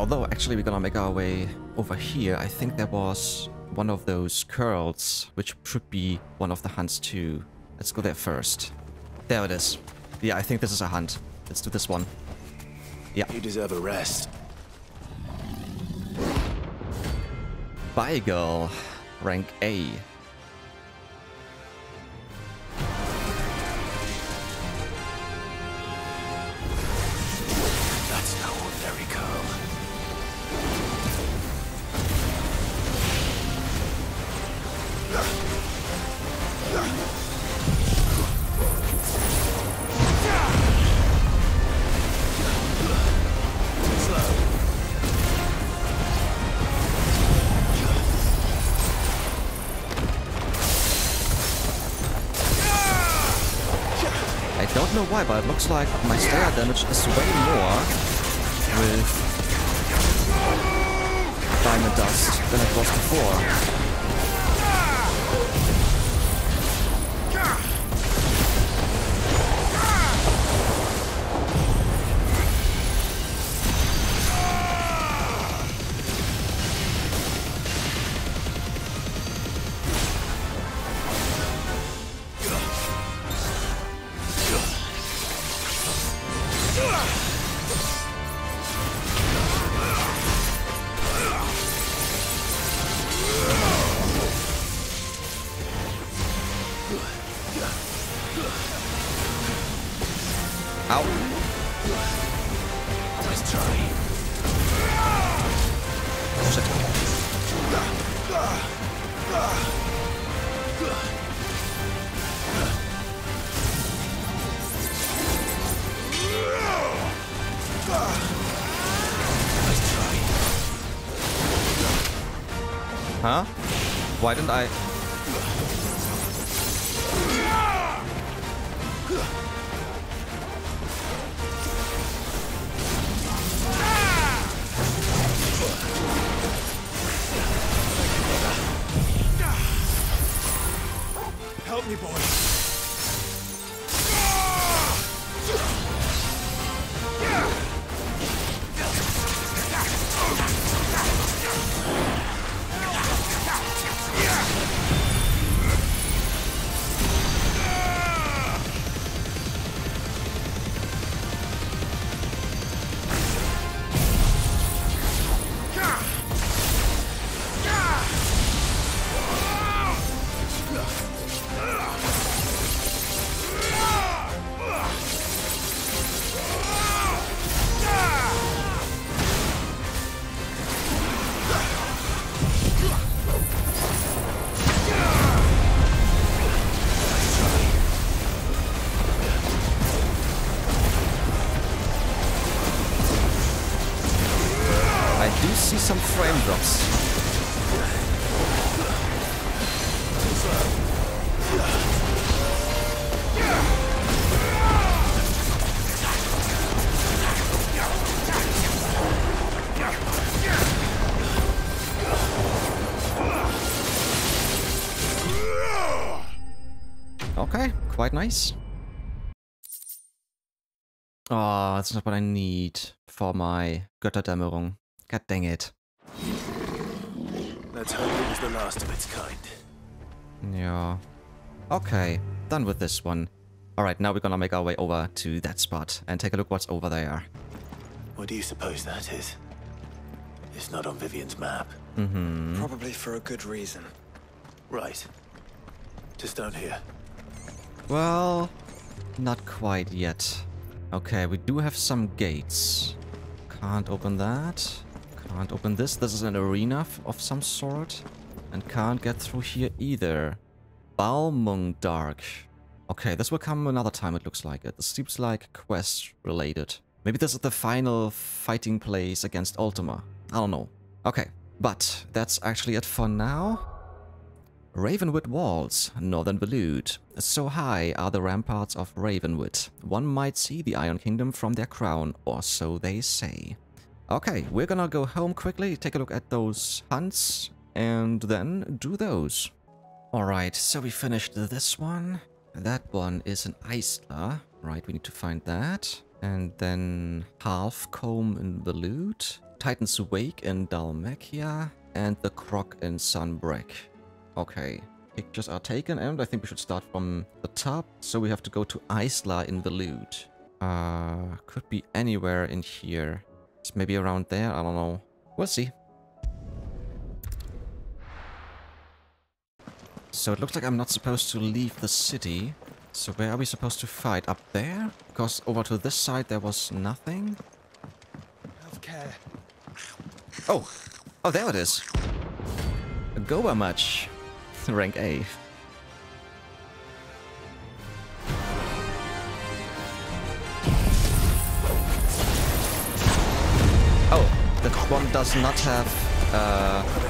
Although, actually, we're gonna make our way over here. I think there was one of those Coeurls, which should be one of the hunts too. Let's go there first. There it is. Yeah, I think this is a hunt. Let's do this one. Yeah. You deserve a rest. Bygul. rank A. looks like my stair damage is way more with Diamond Dust than it was before. Ow. Shit. Try. Huh? Why didn't I... Help me, boy. Quite nice. Oh, that's not what I need for my Götterdämmerung. God dang it. Let's hope it was the last of its kind. Yeah. Okay, done with this one. Alright, now we're gonna make our way over to that spot and take a look what's over there. What do you suppose that is? It's not on Vivian's map. Mm-hmm. Probably for a good reason. Right. Just down here. Well, not quite yet. Okay, we do have some gates. Can't open that. Can't open this. This is an arena of some sort. And can't get through here either. Balmung Dark. Okay, this will come another time it looks like it. Seems like quest related. Maybe this is the final fighting place against Ultima. I don't know. Okay, but that's actually it for now. Ravenwood Walls, Northern Waloed. So high are the ramparts of Ravenwood. One might see the Iron Kingdom from their crown, or so they say. Okay, we're gonna go home quickly, take a look at those hunts, and then do those. Alright, so we finished this one. That one is an Eistla. Right, we need to find that. And then Halfcombe in Waloed. Titan's Wake in Dhalmekia and the Croc in Sunbreak. Okay, pictures are taken and I think we should start from the top. So we have to go to Eistla in the loot. Uh, could be anywhere in here. It's maybe around there, I don't know. We'll see. So it looks like I'm not supposed to leave the city. So where are we supposed to fight? Up there? Because over to this side there was nothing? Healthcare. Oh! Oh, there it is. Gobermouch. Rank A. Oh, that one does not have, uh, the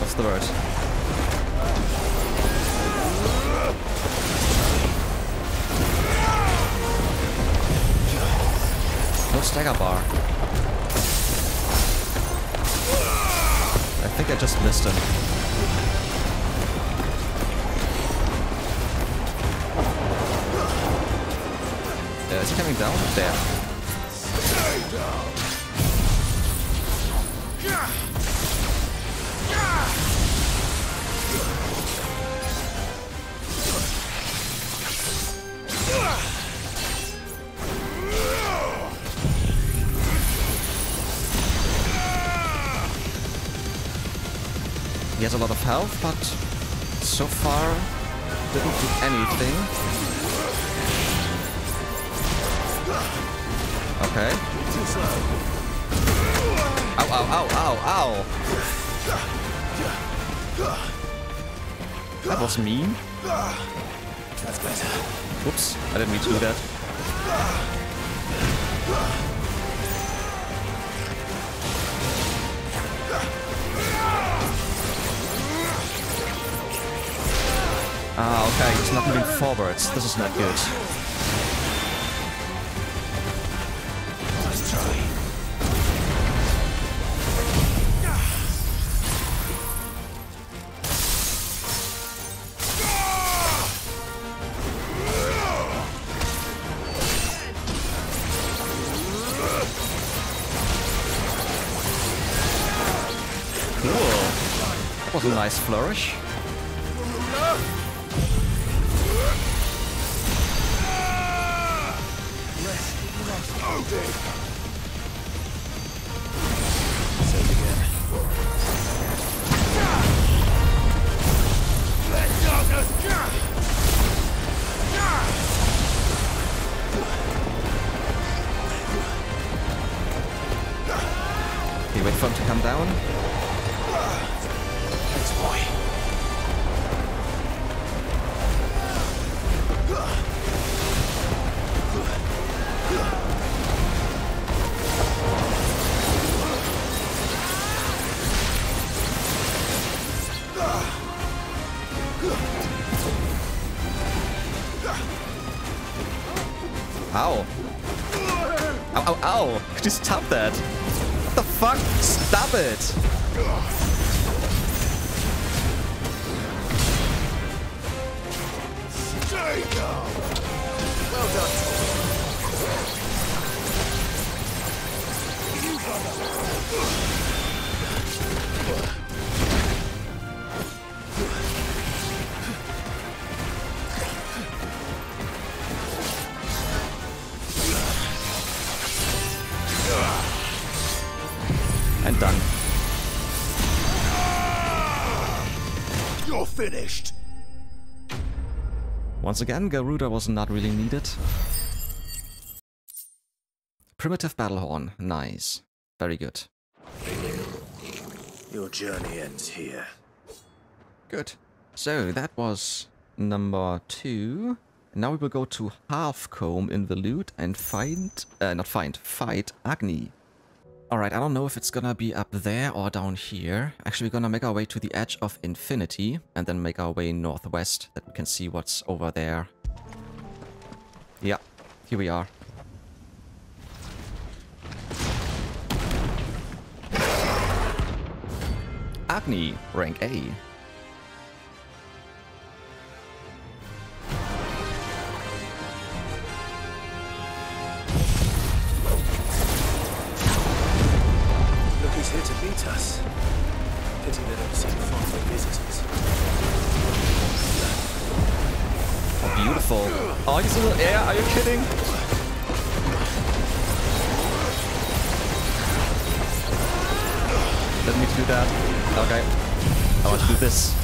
what's the word? No stagger bar. I think I just missed him. He coming down? There. He has a lot of health, but so far didn't do anything. Okay. Ow, ow, ow, ow, ow! That was mean. That's better. Whoops, I didn't mean to do that. Ah, okay, he's not moving forwards. This is not good. Nice flourish. Finished. Once again, Garuda was not really needed. Primitive battle horn. Nice. Very good. Your journey ends here. Good. So that was number two. Now we will go to Halfcombe in the loot and find, uh, not find, fight Agni. Alright, I don't know if it's gonna be up there or down here. Actually, we're gonna make our way to the edge of infinity and then make our way northwest that we can see what's over there. Yeah, here we are. Agni, rank A. pity they'd ever seen faraway visitors. Oh, beautiful. Oh, he's a little air. Are you kidding? Let me do that. Okay. I want to do this.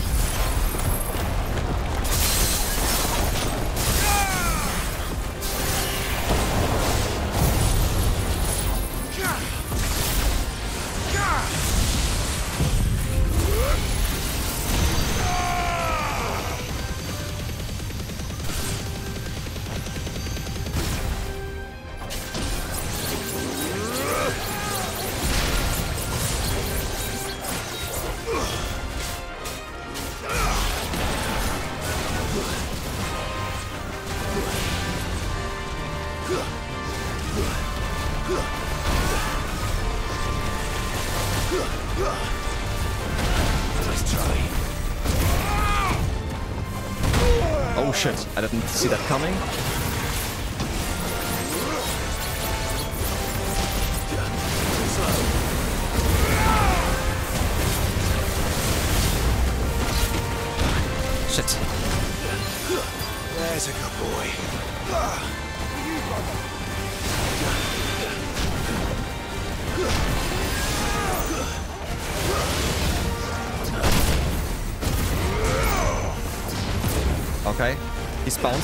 Shit, I didn't see that coming.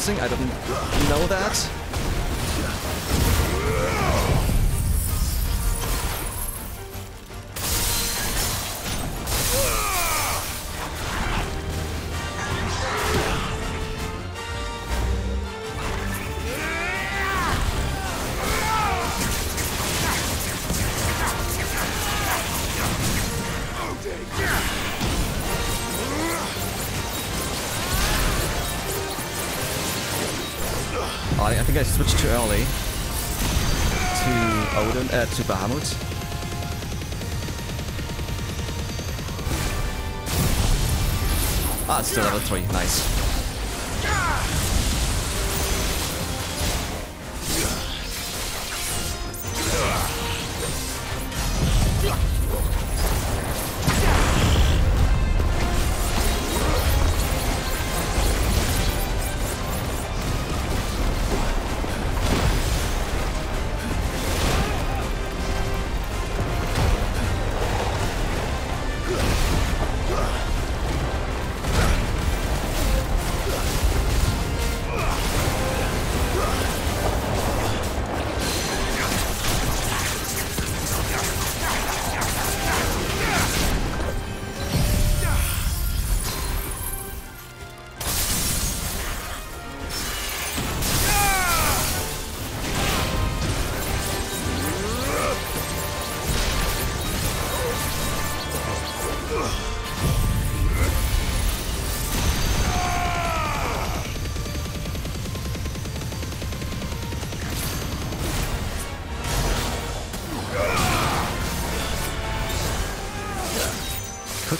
Bouncing. I didn't know that. Uh, Bahamut. Ah, it's still level 3. Nice.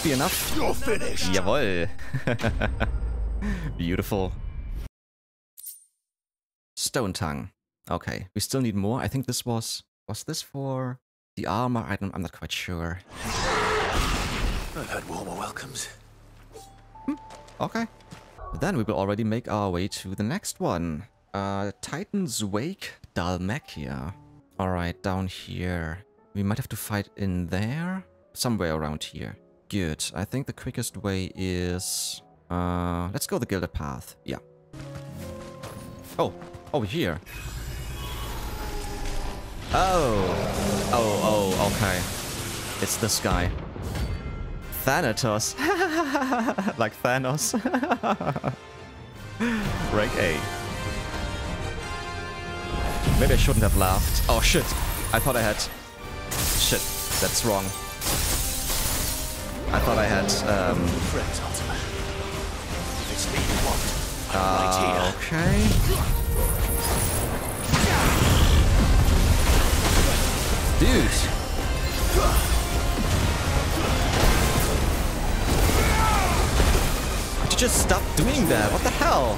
Be enough. You're finished. Jawoll. Beautiful. Stone tongue. Okay, we still need more. I think this was... Was this for the armor? I don't, I'm not quite sure. I've had warmer welcomes. Okay. Then we will already make our way to the next one. Uh, Titan's Wake, Dhalmekia. Alright, down here. We might have to fight in there? Somewhere around here. Good. I think the quickest way is... Uh, let's go the Gilded Path. Yeah. Oh, over here. Oh. Oh, oh, okay. It's this guy. Thanatos. like Thanos. Rank A. Maybe I shouldn't have laughed. Oh shit. I thought I had... Shit. That's wrong. I thought I had... Um, Friends, Ultima. If it's me you want, I'm right uh, here. okay. Dude. You just stop doing that? What the hell?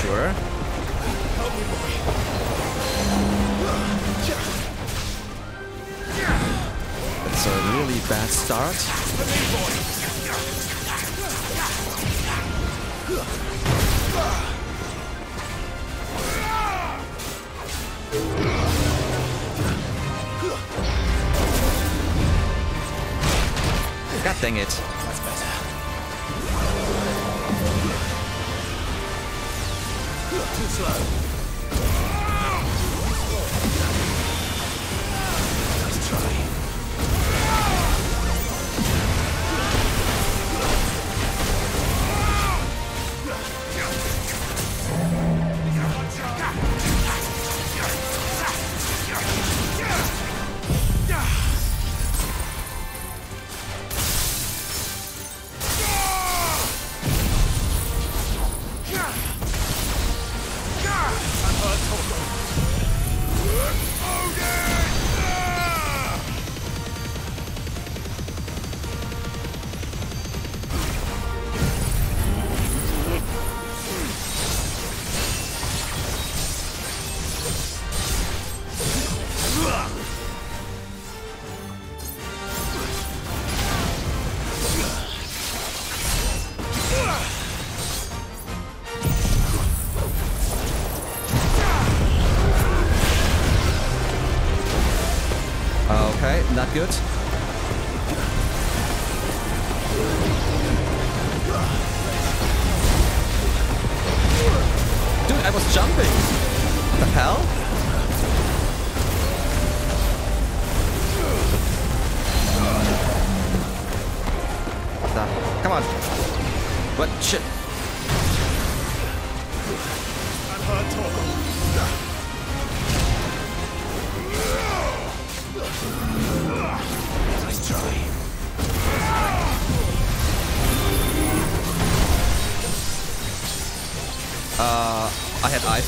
Sure. It's a really bad start. God dang it. Slow.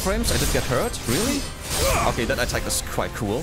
I had. I did get hurt. Really? Okay, that attack is quite cool.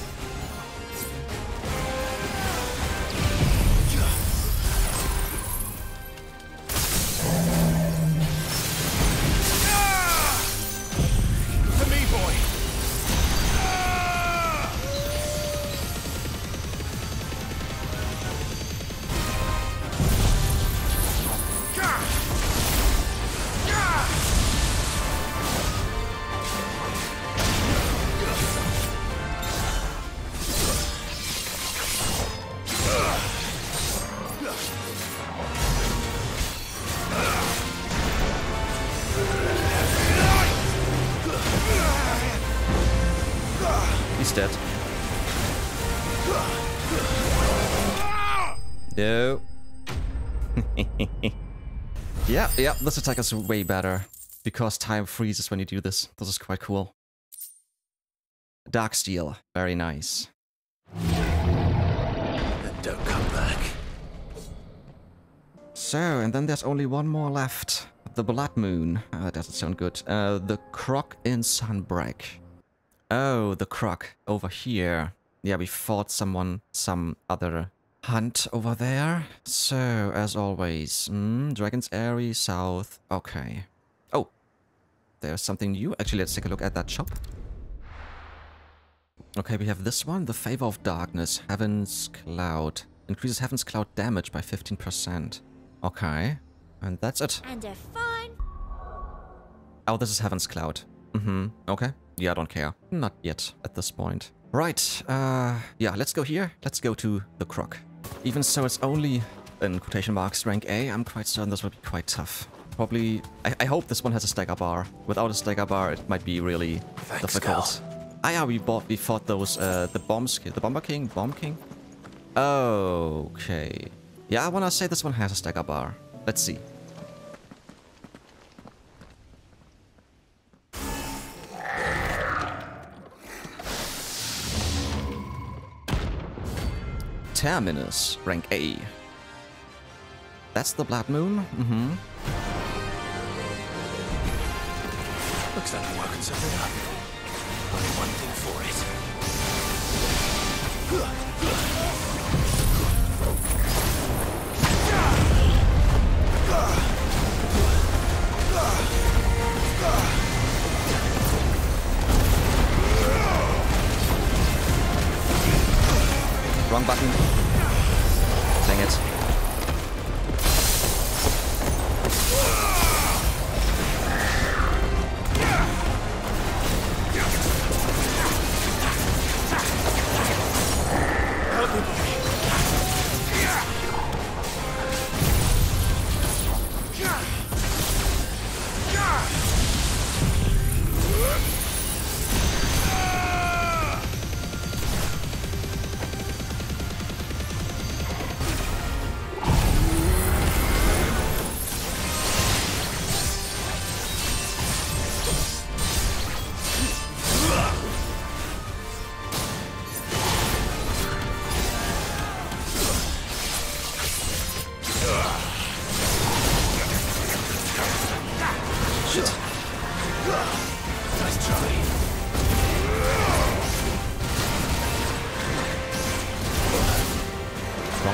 Yeah, this attack is way better. Because time freezes when you do this. This is quite cool. Dark Steel, very nice. And don't come back. So, and then there's only one more left. The Blood Moon. Uh, that doesn't sound good. Uh, the Croc in Sunbreak. Oh, the Croc over here. Yeah, we fought someone, some other hunt over there. So, as always, mm, Dragon's Aery South. Okay. Oh, there's something new. Actually, let's take a look at that shop. Okay, we have this one. The Favor of Darkness. Heaven's Cloud. Increases Heaven's Cloud damage by 15%. Okay. And that's it. And a fine Oh, this is Heaven's Cloud. Mm-hmm. Okay. Yeah, I don't care. Not yet at this point. Right. Uh, yeah, let's go here. Let's go to the Croc. Even so, it's only, in quotation marks, rank A. I'm quite certain this will be quite tough. Probably... I, I hope this one has a stagger bar. Without a stagger bar, it might be really Thanks, difficult. Ah, yeah, we bought, we fought those, uh, the bombs, the Bomber King, Bomb King. Okay. Yeah, I wanna say this one has a stagger bar. Let's see. Terminus, rank A. That's the Blood Moon? Mm-hmm. Looks like I'm working something up. Only one thing for it. Wrong button.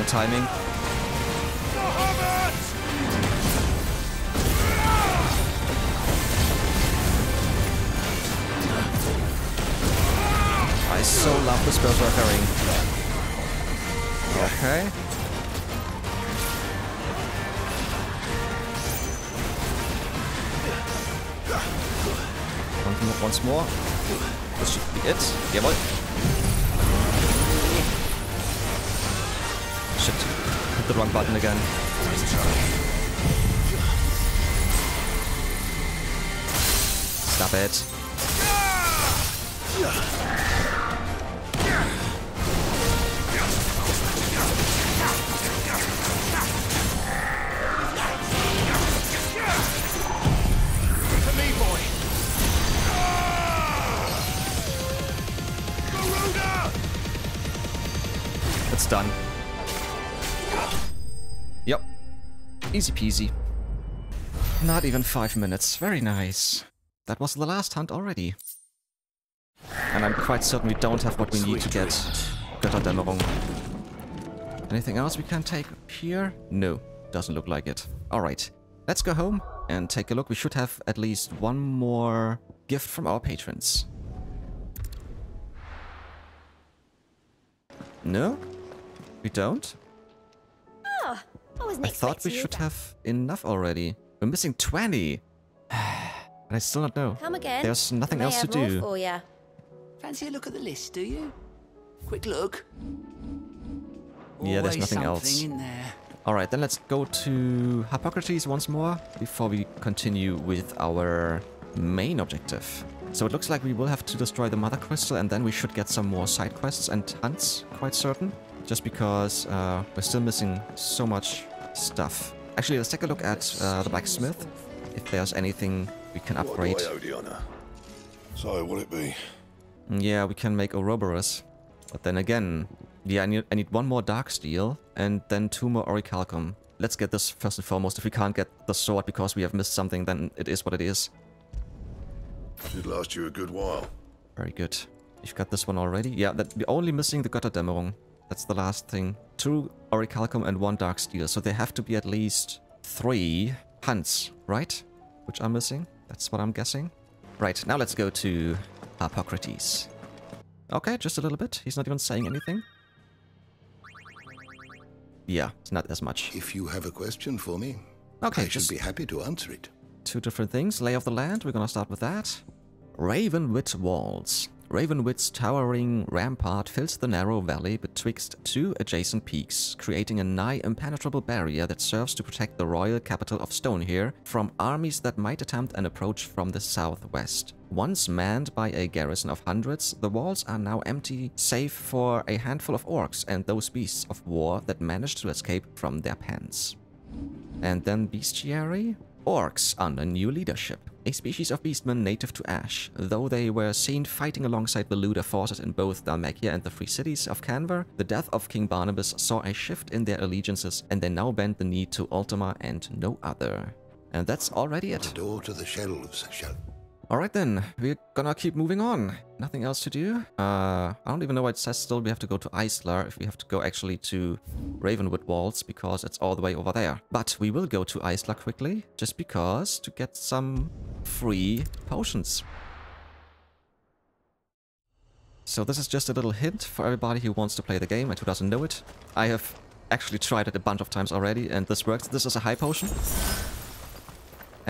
Timing. I so love this berserkering. Okay. Once more, once more. This should be it. Jawohl. The wrong button again. Stop it. It's done. Easy peasy. Not even five minutes. Very nice. That was the last hunt already. And I'm quite certain we don't have what we need to get Götterdämmerung. Anything else we can take here? No, doesn't look like it. Alright, let's go home and take a look. We should have at least one more gift from our patrons. No? We don't? I wasn't I thought we expecting you. should have enough already. We're missing 20. But I still don't know. Come again. There's nothing else to do. For ya. Fancy a look at the list, do you? Quick look. Yeah, there's nothing else. in there. Alright, then let's go to Harpocrates once more before we continue with our main objective. So it looks like we will have to destroy the Mother Crystal and then we should get some more side quests and hunts, quite certain. Just because uh, we're still missing so much stuff. Actually, let's take a look at uh, the blacksmith. If there's anything we can upgrade. What do I owe So, will it be? Yeah, we can make Ouroboros. But then again, yeah, I need, I need one more Dark Steel and then two more Orichalcum. Let's get this first and foremost. If we can't get the sword because we have missed something, then it is what it is. Should last you a good while. Very good. You've got this one already? Yeah, that, we're only missing the Götterdämmerung. That's the last thing. Two Orichalcum and one Dark Steel. So there have to be at least three hunts, right? Which I'm missing. That's what I'm guessing. Right, now let's go to Harpocrates. Okay, just a little bit. He's not even saying anything. Yeah, it's not as much. If you have a question for me, Okay, I should be happy to answer it. two different things. Lay of the land, we're gonna start with that. Raven Ravenwood Walls. Ravenwood's towering rampart fills the narrow valley betwixt two adjacent peaks, creating a nigh impenetrable barrier that serves to protect the royal capital of Stonehyrr from armies that might attempt an approach from the southwest. Once manned by a garrison of hundreds, the walls are now empty save for a handful of orcs and those beasts of war that managed to escape from their pens. And then bestiary? Orcs under new leadership. A species of beastmen native to Ash. Though they were seen fighting alongside the Luda forces in both Dalmacia and the Free Cities of Kanver, the death of King Barnabas saw a shift in their allegiances and they now bend the knee to Ultima and no other. And that's already it. The door to the shelves shall. Alright then, we're gonna keep moving on. Nothing else to do? Uh, I don't even know why it says still we have to go to Eistla if we have to go actually to Ravenwood Walls because it's all the way over there. But we will go to Eistla quickly, just because, to get some free potions. So this is just a little hint for everybody who wants to play the game and who doesn't know it. I have actually tried it a bunch of times already and this works. This is a high potion.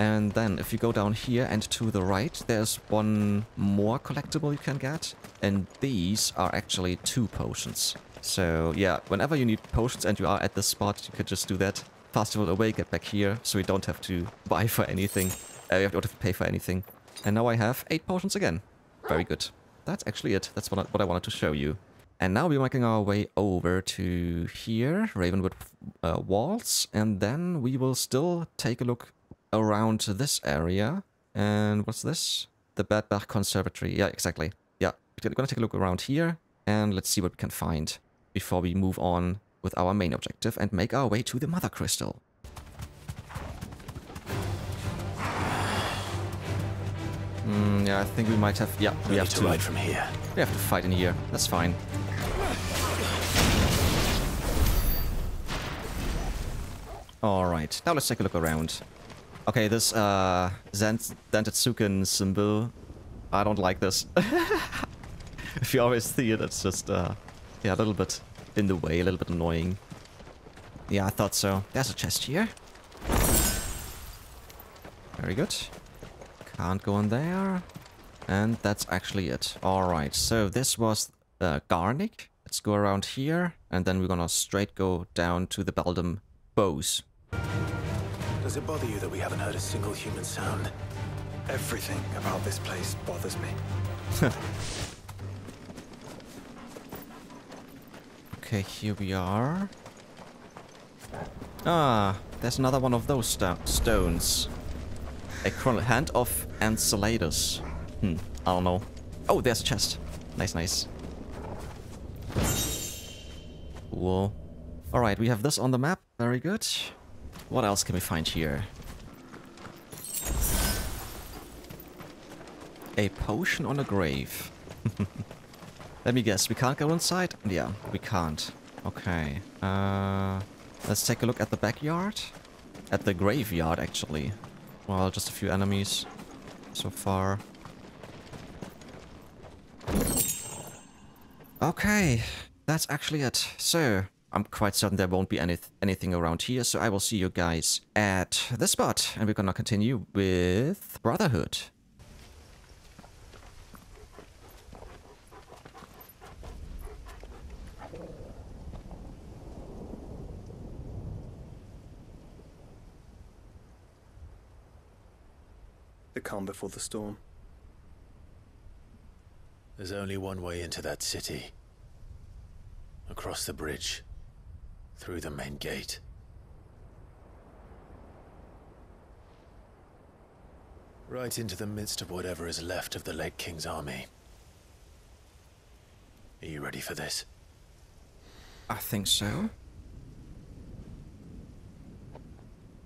And then if you go down here and to the right, there's one more collectible you can get. And these are actually two potions. So yeah, whenever you need potions and you are at this spot, you could just do that. Fast travel away, get back here, so you don't have to buy for anything. Uh, you don't have to pay for anything. And now I have eight potions again. Very good. That's actually it. That's what I, what I wanted to show you. And now we're making our way over to here, Ravenwood uh, Walls, and then we will still take a look around this area. And what's this? The Bedbach Conservatory. Yeah, exactly. Yeah, we're gonna take a look around here, and let's see what we can find before we move on with our main objective and make our way to the Mother Crystal. Hmm, yeah, I think we might have... Yeah, we We have have to to... ride from here. We have to fight in here. That's fine. Alright, now let's take a look around. Okay, this uh, Zant Dantetsuken symbol, I don't like this. if you always see it, it's just, uh, yeah, a little bit in the way, a little bit annoying. Yeah, I thought so. There's a chest here. Very good. Can't go in there. And that's actually it. Alright, so this was uh, Garnick. Let's go around here, and then we're gonna straight go down to the Beldam Bows. Does it bother you that we haven't heard a single human sound? Everything about this place bothers me. Okay, here we are. Ah, there's another one of those sto stones. A chron- hand of Enceladus. Hmm, I don't know. Oh, there's a chest. Nice, nice. Cool. Alright, we have this on the map. Very good. What else can we find here? A potion on a grave. Let me guess, we can't go inside? Yeah, we can't. Okay. Uh, let's take a look at the backyard. At the graveyard, actually. Well, just a few enemies so far. Okay, that's actually it. So, I'm quite certain there won't be any anything around here, so I will see you guys at this spot. And we're gonna continue with Brotherhood. The calm before the storm. There's only one way into that city. Across the bridge. Through the main gate. Right into the midst of whatever is left of the late King's army. Are you ready for this? I think so.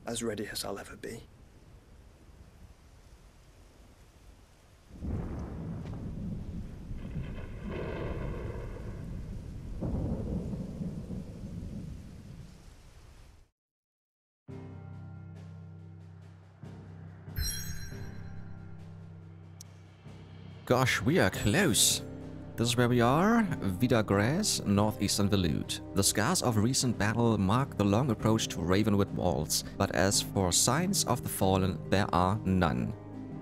As ready as I'll ever be. Gosh, we are close. This is where we are, Vidagres, northeastern Waloed. The scars of recent battle mark the long approach to Ravenwood walls, but as for signs of the fallen, there are none.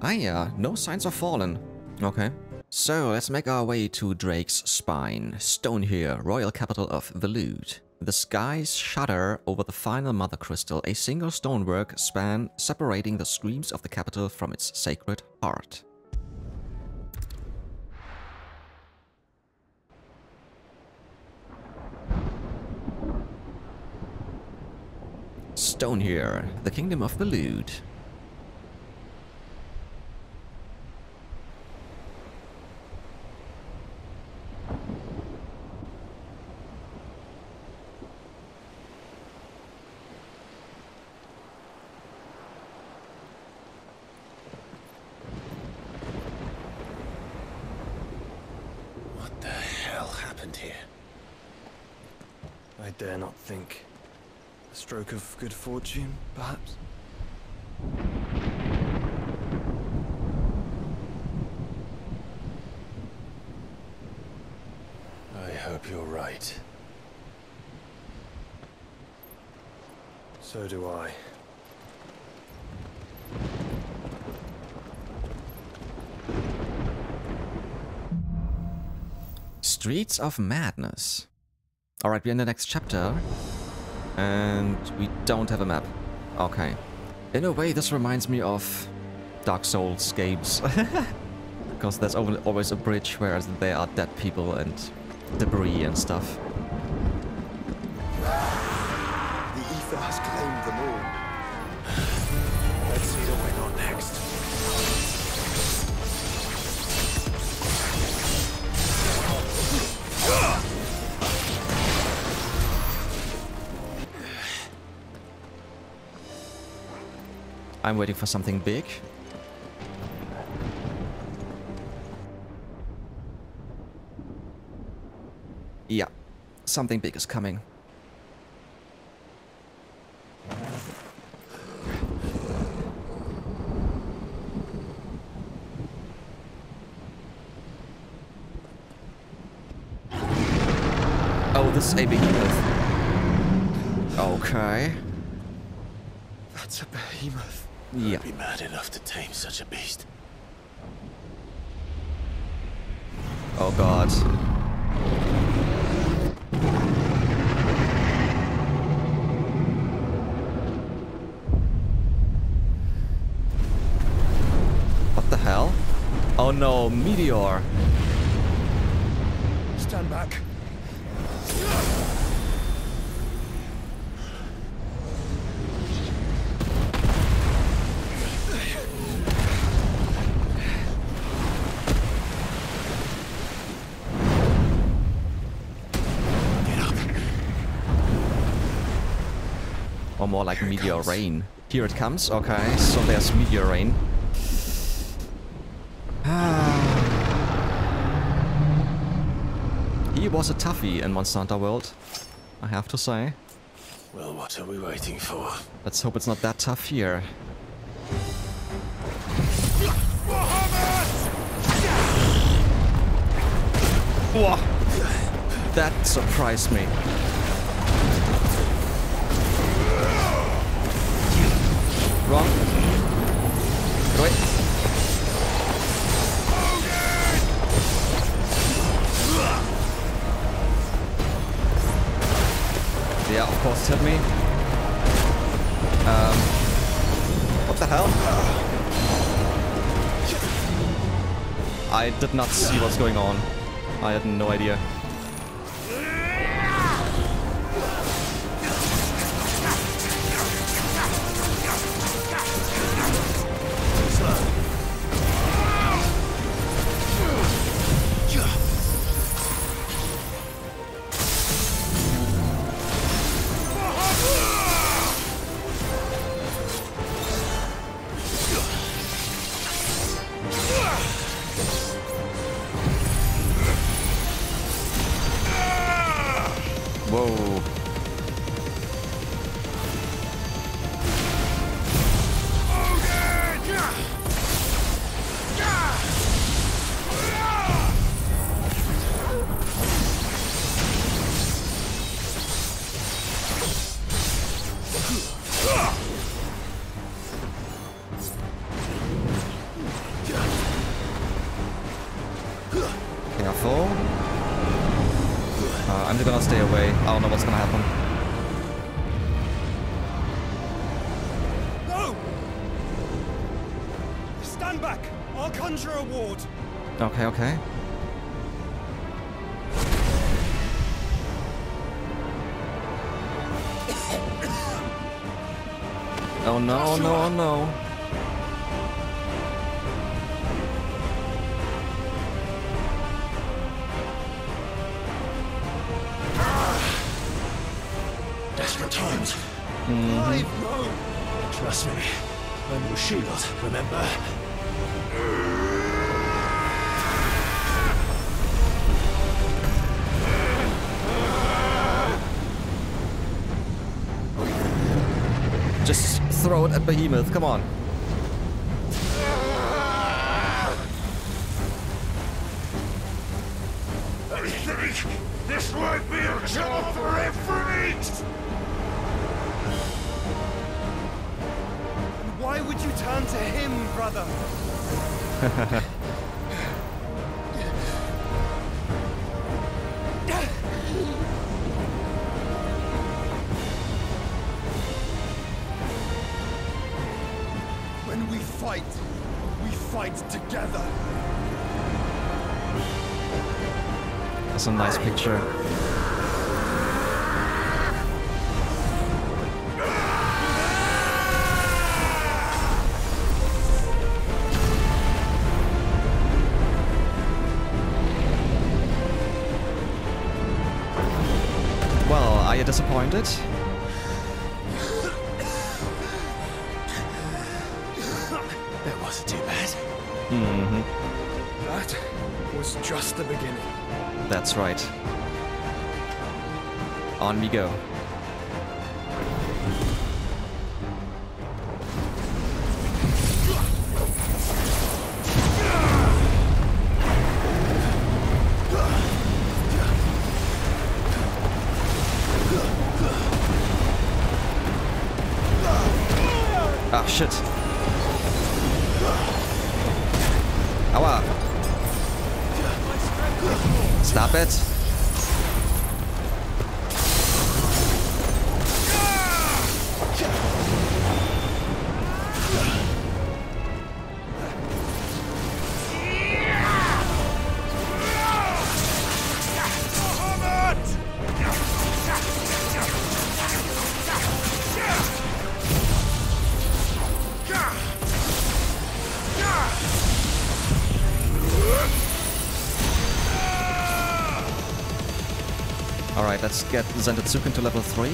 Ah yeah, no signs of fallen. Okay. So let's make our way to Drake's Spine, Stonehyrr, royal capital of Waloed. The skies shudder over the final mother crystal, a single stonework span separating the screams of the capital from its sacred heart. Stonehyrr, the kingdom of Waloed. What the hell happened here? I dare not think. A stroke of good fortune, perhaps? I hope you're right. So do I. Streets of Madness. Alright, we're in the next chapter. And we don't have a map. Okay. In a way, this reminds me of Dark Souls games. because there's always a bridge where there are dead people and debris and stuff. I'm waiting for something big. Yeah, something big is coming. Oh, this is a behemoth. Okay. That's a behemoth. Yeah. Be mad enough to tame such a beast. Oh god. What the hell? Oh no, meteor. Stand back. Or more like meteor rain. Here it comes. Okay, so there's meteor rain. Ah. he was a toughie in Monster Hunter World, I have to say. Well, what are we waiting for? Let's hope it's not that tough here. Whoa. That surprised me. Wrong. Yeah, of course it hit me. Um, what the hell? I did not see what's going on. I had no idea. I don't know what's gonna happen. No! Stand back! I'll conjure a ward. Okay, okay. Oh no, oh no, oh no. It at Behemoth, come on. That's a nice picture. Well, are you disappointed? That wasn't too bad. Mm-hmm. That was just the beginning. That's right. On we go. Let's get Zantetsuken to level 3.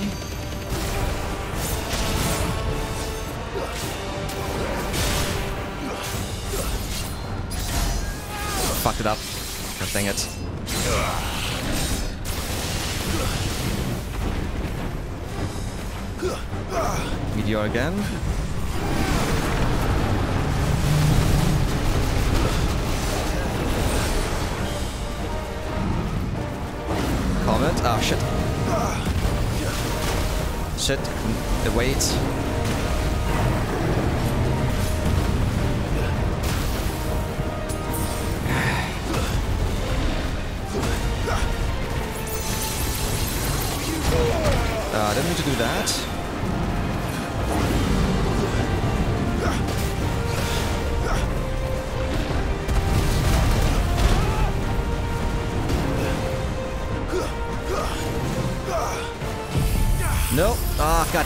Fucked it up. God dang it. Meteor again. Comet. Oh ah, shit. Shit. The weight.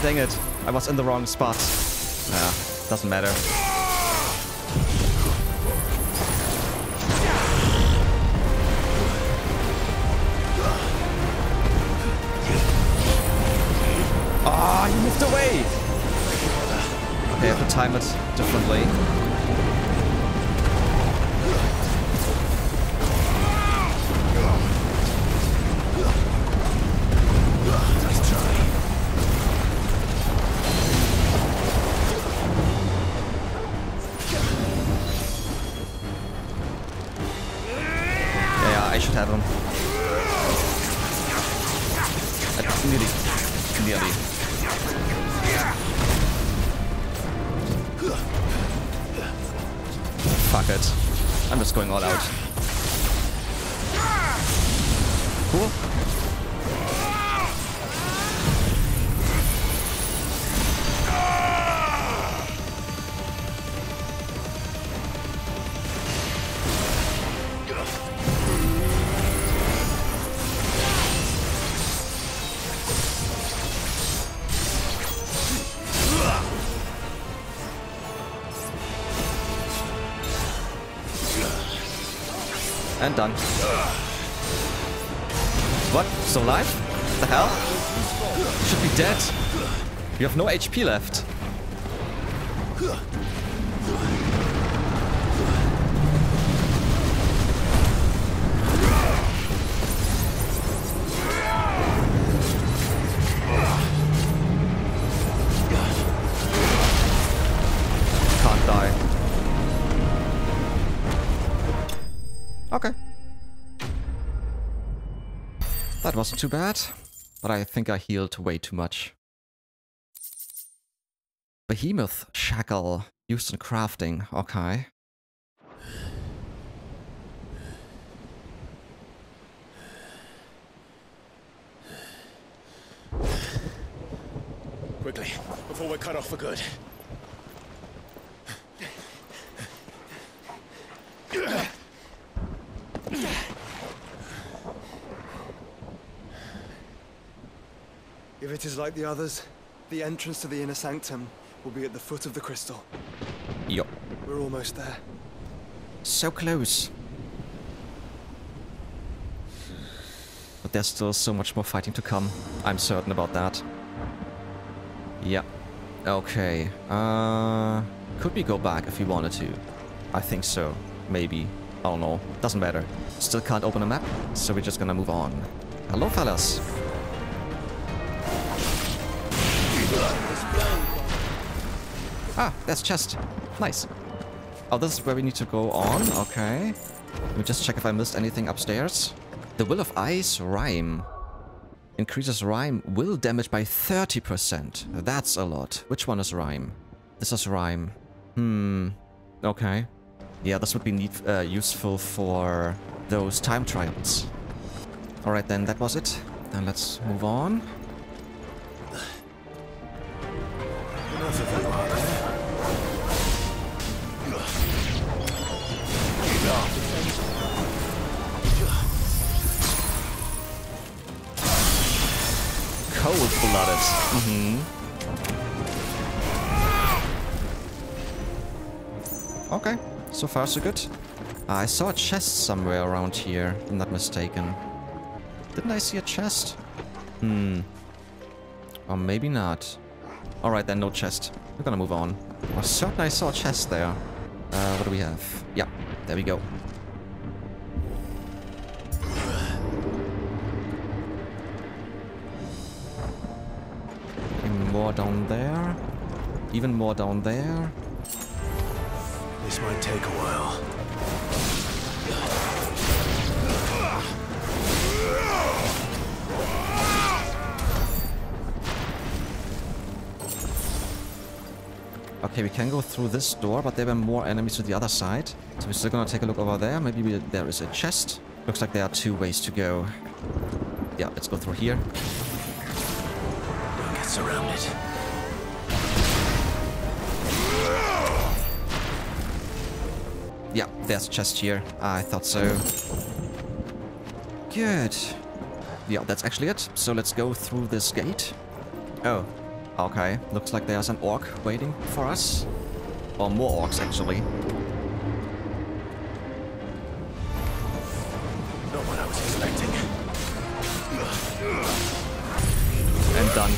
Dang it. I was in the wrong spot. Yeah, doesn't matter. Ah, you moved away! Okay, I have to time it differently. And done. What? Still alive? The hell? Should be dead. You have no HP left. That wasn't too bad, but I think I healed way too much. Behemoth Shackle, used in crafting, okay. Quickly, before we're cut off for good. If it is like the others, the entrance to the inner sanctum will be at the foot of the crystal. Yup. We're almost there. So close. But there's still so much more fighting to come. I'm certain about that. Yeah. Okay. Uh, could we go back if we wanted to? I think so. Maybe. I don't know. Doesn't matter. Still can't open a map, so we're just gonna move on. Hello, fellas. Ah, that's chest. Nice. Oh, this is where we need to go on. Okay. Let me just check if I missed anything upstairs. The Will of Ice Rime. Increases Rime will damage by 30%. That's a lot. Which one is Rime? This is Rime. Hmm. Okay. Yeah, this would be uh, useful for those time trials. Alright then, that was it. Then let's move on. Cold-blooded. Mm-hmm. Okay, so far so good. I saw a chest somewhere around here, I'm not mistaken. Didn't I see a chest? Hmm. Or maybe not. Alright then, no chest. We're gonna move on. I certain I saw a chest there. Uh, what do we have? Yeah, there we go. Even more down there. Even more down there. This might take a while. Okay, we can go through this door, but there were more enemies to the other side. So we're still gonna take a look over there. Maybe we, there is a chest. Looks like there are two ways to go. Yeah, let's go through here. Don't get surrounded. Yeah, there's a chest here. I thought so. Good. Yeah, that's actually it. So let's go through this gate. Oh, okay. Looks like there's an orc waiting for us. Or more orcs, actually. Not what I was expecting. And done.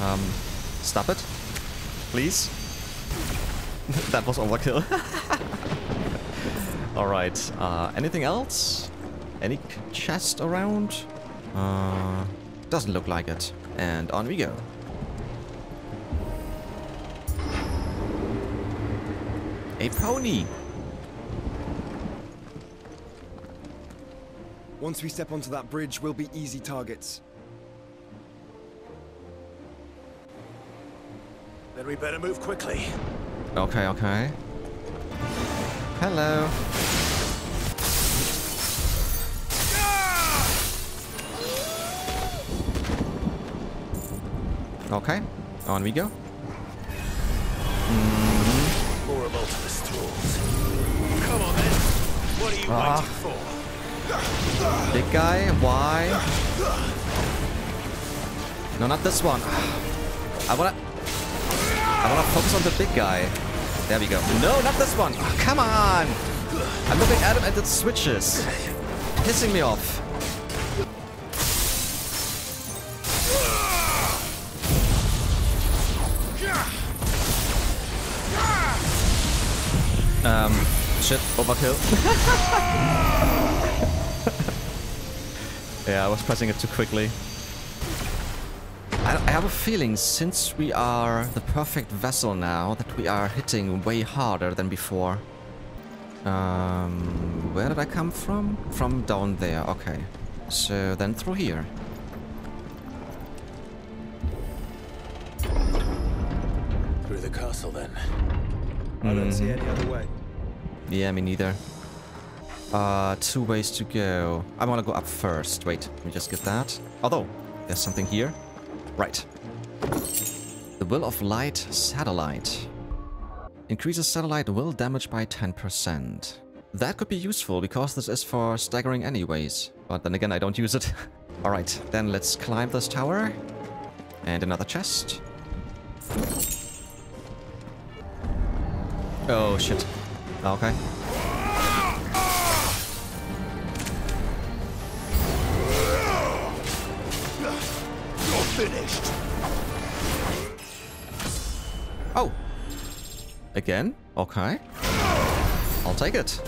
Um, stop it. Please. that was overkill. Alright, uh, anything else? Any chest around? Uh, doesn't look like it. And on we go. A pony! Once we step onto that bridge, we'll be easy targets. Then we better move quickly. Okay, okay. Hello. Okay, on we go. More of tools. Come on then. What are you Ah. waiting for? Big guy, why? No, not this one. I wanna... I wanna focus on the big guy. There we go. No, not this one. Ah, come on! I'm looking at him and it switches. Pissing me off. Um, shit, overkill. Yeah, I was pressing it too quickly. I, I have a feeling since we are the perfect vessel now that we are hitting way harder than before. Um, where did I come from? From down there, okay. So then through here. Through the castle, then. I don't see any other way. Yeah, me neither. Uh, two ways to go. I want to go up first. Wait, let me just get that. Although, there's something here. Right. The Will of Light Satellite. Increases satellite will damage by 10%. That could be useful, because this is for staggering anyways. But then again, I don't use it. Alright, then let's climb this tower. And another chest. Oh, shit. Okay. You're finished. Oh! Again? Okay. I'll take it.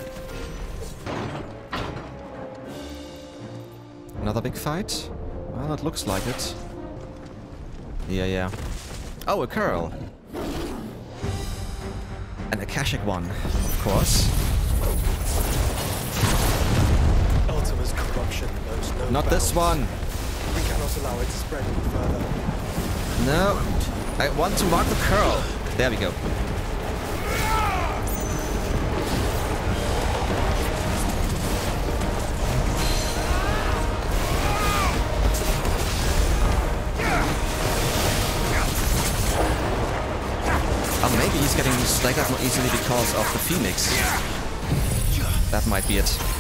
Another big fight? Well, it looks like it. Yeah, yeah. Oh, a Coeurl. An Akashic one, of course. Ultima's corruption knows no Not this one. We cannot allow it to spread any further. No. I want to mark the Coeurl. There we go. Getting staggered more easily because of the Phoenix. That might be it.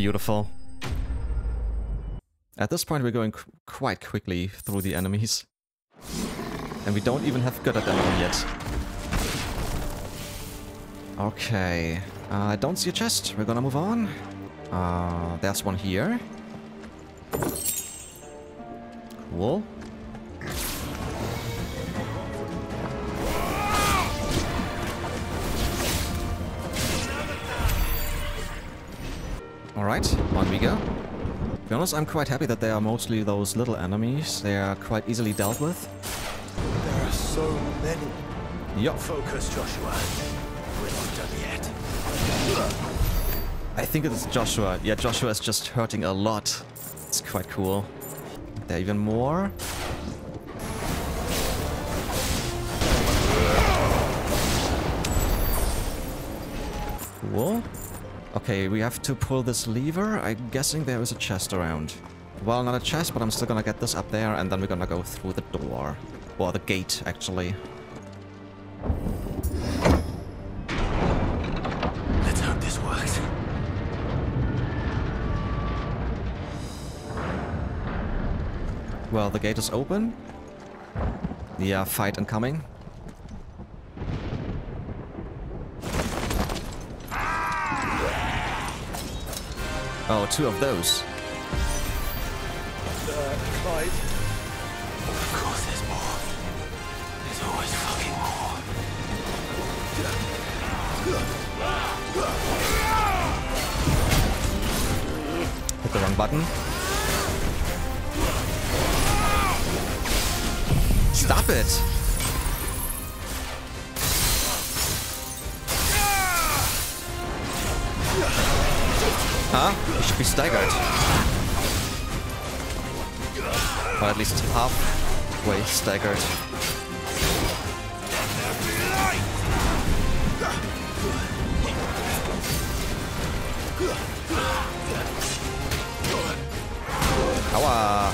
Beautiful. At this point, we're going qu quite quickly through the enemies. And we don't even have good at them yet. Okay. Uh, I don't see a chest. We're gonna move on. Uh, there's one here. Cool. Alright, on we go. To be honest, I'm quite happy that they are mostly those little enemies. They are quite easily dealt with. There are so many. Yup. Focus, Joshua. We're not done yet. I think it's Joshua. Yeah, Joshua is just hurting a lot. It's quite cool. There are even more. Cool. Okay, we have to pull this lever. I'm guessing there is a chest around. Well, not a chest, but I'm still gonna get this up there, and then we're gonna go through the door. Or the gate, actually. Let's hope this works. Well, the gate is open. Yeah, fight incoming. Oh, two of those. Uh, Clive, Of course there's more. There's always fucking more. Hit the wrong button. Stop it! Huh? He should be staggered. Or at least halfway staggered. Aua!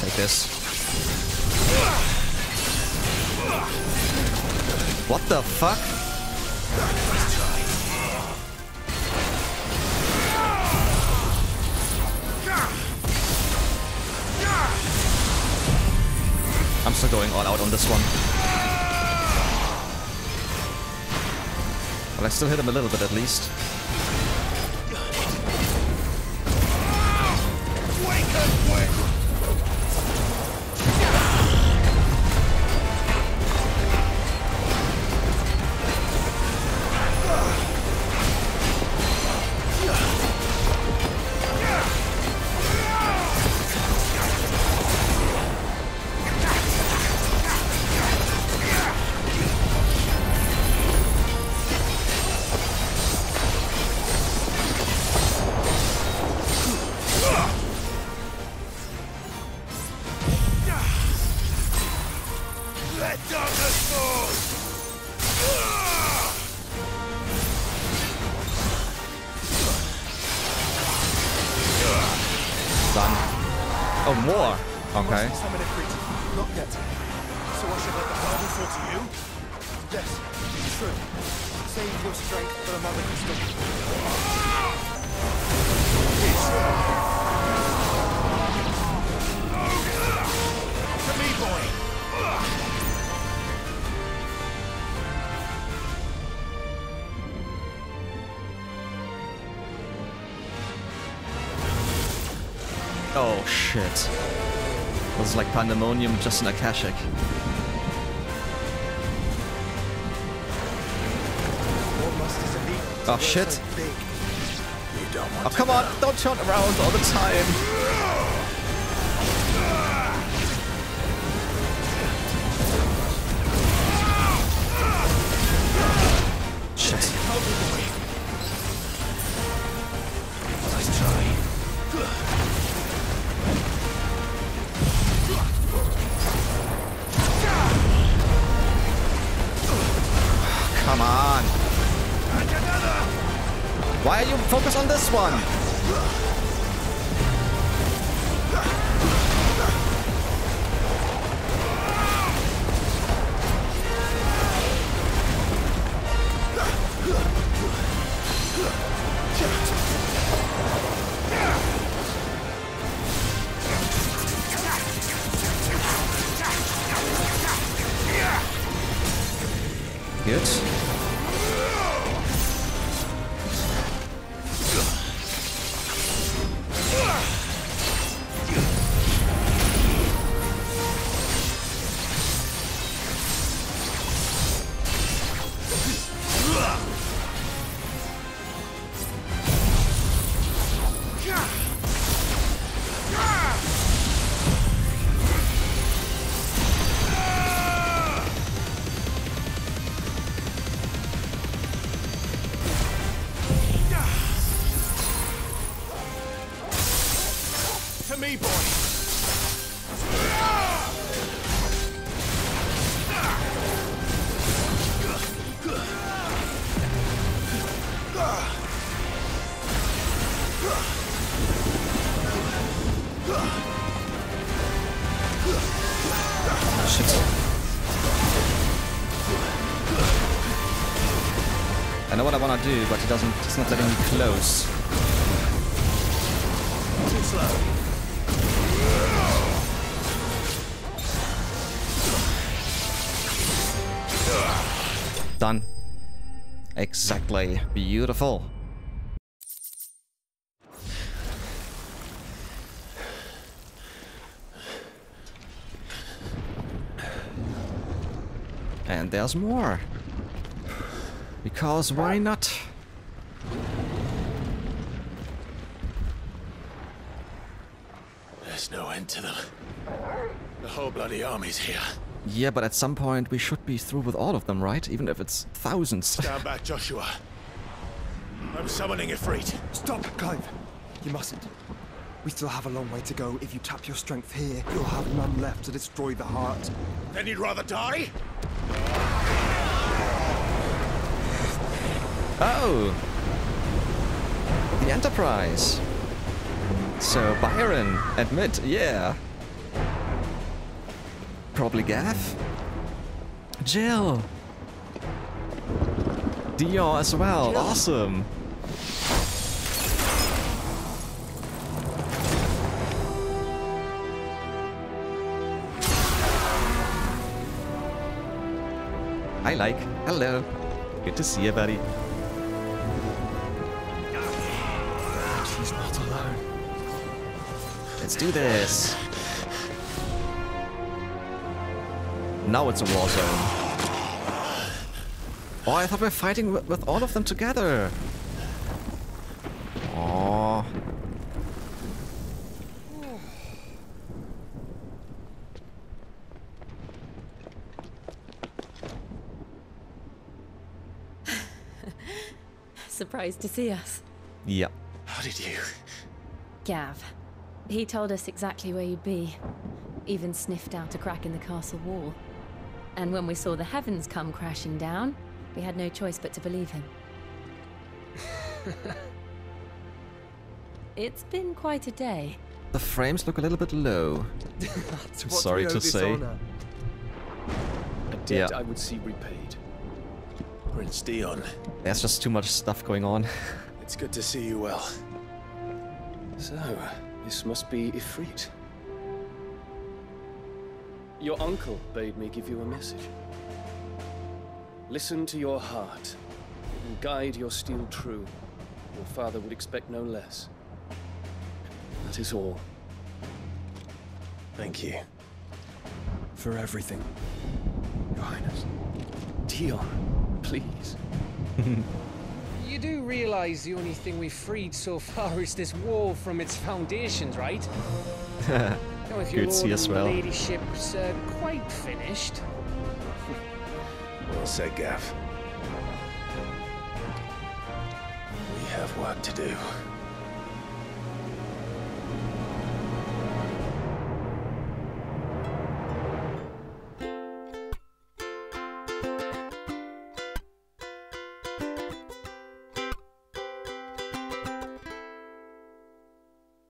Take this. What the fuck? All out on this one. But I still hit him a little bit at least. Pandemonium just in Akashic. Oh, what must is elite to Oh, shit. big? You don't want Oh come on, don't turn around all the time. One? Know what I want to do, but it doesn't. It's not letting me close. Too slow. Done. Exactly. Beautiful. And there's more. Because why not? There's no end to them. The whole bloody army's here. Yeah, but at some point we should be through with all of them, right? Even if it's thousands. Stand back, Joshua. I'm summoning Ifrit. Stop, Clive. You mustn't. We still have a long way to go. If you tap your strength here, you'll have none left to destroy the heart. Then you'd rather die? Oh! The Enterprise! So, Byron, admit, yeah. Probably Gav? Jill! Dion as well, awesome! I like. Hello. Good to see you, buddy. Let's do this. Now it's a war zone. Oh, I thought we were fighting with, with all of them together. Oh. Surprised to see us. Yep. How did you? Gav. He told us exactly where you'd be. Even sniffed out a crack in the castle wall. And when we saw the heavens come crashing down, we had no choice but to believe him. it's been quite a day. The frames look a little bit low. To what Sorry we to say. honor? A debt Yeah. I would see repaid. Prince Dion, There's just too much stuff going on. it's good to see you well. So, this must be Ifrit. Your uncle bade me give you a message. Listen to your heart and guide your steel true. Your father would expect no less. That is all. Thank you. For everything. Your Highness. Dion, please. You do realize the only thing we've freed so far is this wall from its foundations, right? now, if your Good see lord as and well. ladyship's uh, quite finished, Well said, Gav. We have work to do.